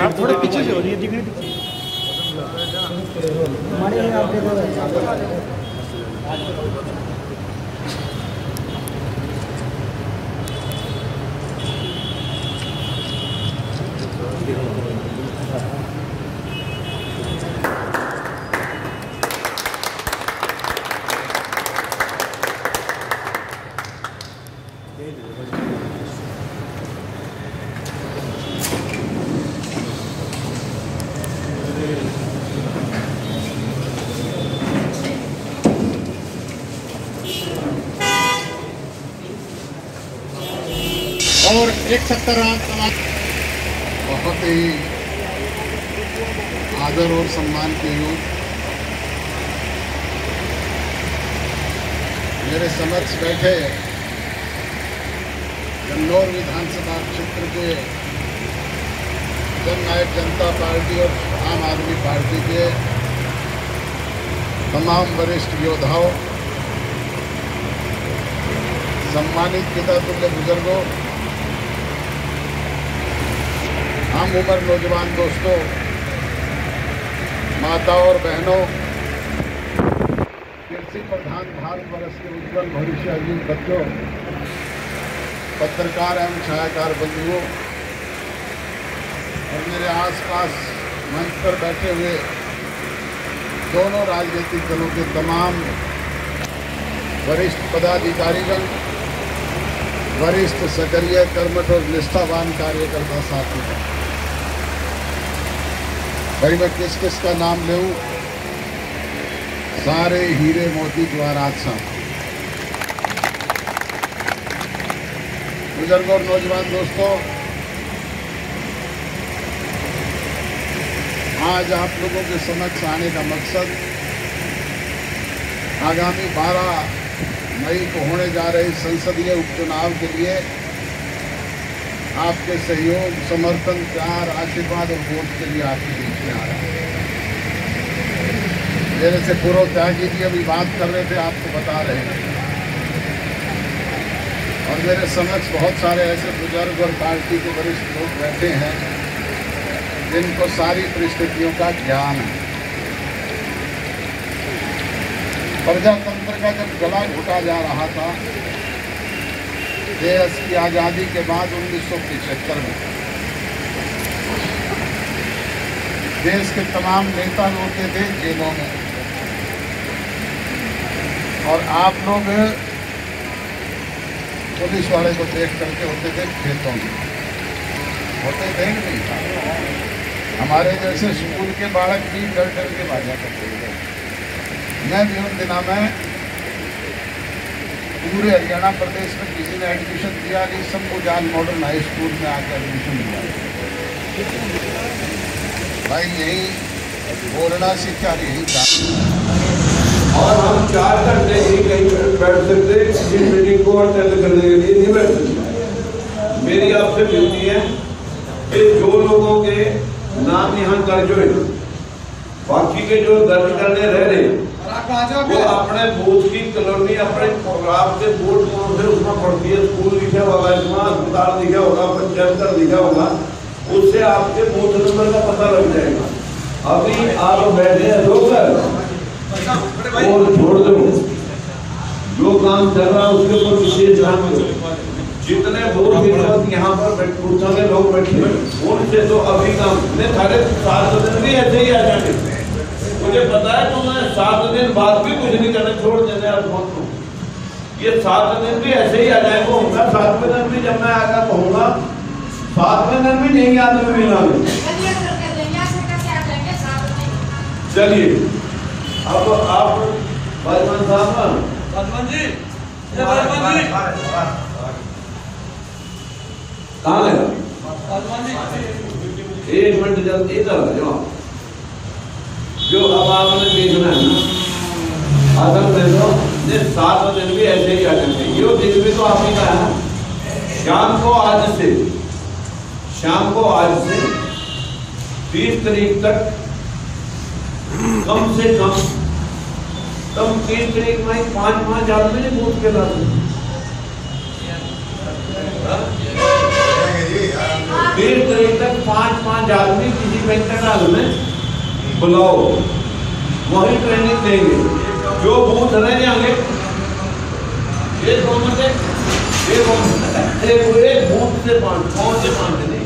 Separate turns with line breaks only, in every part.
आप थोड़े पीछे से हो रही है दिख दिखने पीछे।
और एक सत्तर बहुत ही आदर और सम्मान के योग मेरे समक्ष बैठे कन्नौर विधानसभा क्षेत्र के जननायक जनता पार्टी और आम आदमी पार्टी के तमाम वरिष्ठ योद्धाओं, सम्मानित पिता तुल्य बुज़ुर्गों हम उम्र नौजवान दोस्तों माता और बहनों, कृषि प्रधान भारत वर्ष के उज्जवल भविष्य बच्चों, पत्रकार एवं छायाकार बंधुओं और मेरे आसपास मंच पर बैठे हुए दोनों राजनीतिक दलों के तमाम वरिष्ठ पदाधिकारीगण, वरिष्ठ सक्रिय कर्मठ और निष्ठावान कार्यकर्ता साथी। भाई, मैं किस किस का नाम लूँ सारे हीरे मोती साहब बुज़ुर्ग और नौजवान दोस्तों आज आप लोगों के समक्ष आने का मकसद आगामी 12 मई को होने जा रहे संसदीय उपचुनाव के लिए आपके सहयोग, समर्थन, प्यार, आशीर्वाद और वोट के लिए आपके बीच में आ रहा है। मेरे से पूर्व त्यागी जी अभी बात कर रहे थे, आपको बता रहे हैं। और मेरे समक्ष बहुत सारे ऐसे बुज़ुर्ग और पार्टी के वरिष्ठ लोग बैठे हैं। जिनको सारी परिस्थितियों का ज्ञान है। प्रजातंत्र का जब गला घुटा जा रहा था, देश की आज़ादी के बाद उन्नीस सौ में। देश के तमाम नेता होते थे जेलों में। और आप लोग पुलिस वाले को देख करके होते थे खेतों में। होते थे नहीं? हमारे जैसे स्कूल के बालक भी डर डर के भागा करते थे मैं भी उन दिनों, में पूरे हरियाणा प्रदेश में किसी ने एडमिशन दिया नहीं सबको जान मॉडर्न हाई स्कूल में आकर एडमिशन दिया। भाई, यही बोलना सीखा, यही था।
और हम चार घंटे ही कहीं बैठ सकते इस मीटिंग को अटेंड करने के लिए नहीं बैठ सकते। मेरी आपसे विनती है कि जो लोगों के नाम यहाँ दर्ज हुए बाकी के जो दर्ज करने रह रहे, वो अपने बूथ की कॉलोनी, अपने प्रोग्राम के बोर्ड कौन से उसमें पड़ती है स्कूल लिखा होगा इसमें अस्पताल लिखा होगा, पंचायत घर लिखा होगा, उससे आपके बूथ नंबर का पता लग जाएगा। अभी आप बैठे हैं, लोग और छोड़ दो। जो काम चल रहा है, उसके ऊपर विशेष ध्यान दो। जितने यहाँ पर बैठ- के लोग बैठे हैं, उनसे तो अभी काम। सारे सात दिन भी ऐसे ही आ जाएँगे मुझे पता है तो मैं सात दिन बाद भी कुछ नहीं करने छोड़ देने बहुत ये सात दिन भी ऐसे ही आ जाएगा होगा। सातवें दिन भी जब मैं आकर कहूँगा सातवें दिन भी नहीं याद में मिला चलिए अब आप भाईमान साहब। कहाँ गया एक मिनट जल्दी इधर आ जाओ जो। अब आपने देखना है ना अगर देखो ये सात दिन भी ऐसे ही आ जाएँगे ये दिन भी तो आप ही का है शाम को आज से, शाम को आज से बीस तारीख तक कम से कम तब तीस तारीख में पाँच पाँच आदमी ने बूथ के लाते बीस तारीख तक पाँच पाँच आदमी किसी बैंकट हाल में बुलाओ। वही ट्रेनिंग देंगे। जो बूथ रह जाएँगे ये दोनों से ये एक एक बूथ से पाँच कौन से पाँच नहीं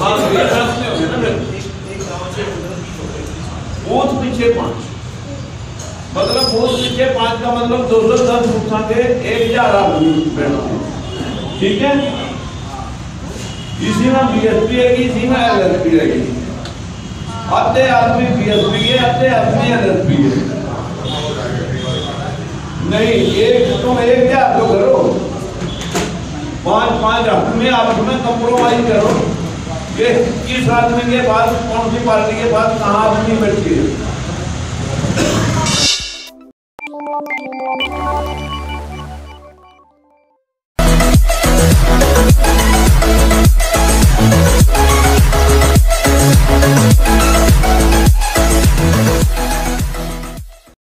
हाँ ये दस में हो गया ना फिर। बूथ पीछे पाँच। मतलब बूथ पीछे पाँच का मतलब दो सौ दस बूथा के एक हज़ार आदमी बैठते हैं। ठीक है? इसी में बीएसपी रहेगी इसी में एलएसपी रहेगी आधे आदमी बीएसपी है, आधे आदमी एलएसपी है। नहीं, एक तुम एक हज़ार तो करो। पाँच पाँच आदमी आप में कंप्रोमाइज करो। ये किस आदमी के पास, कौन सी पार्टी के पास, कहाँ आदमी बैठी है?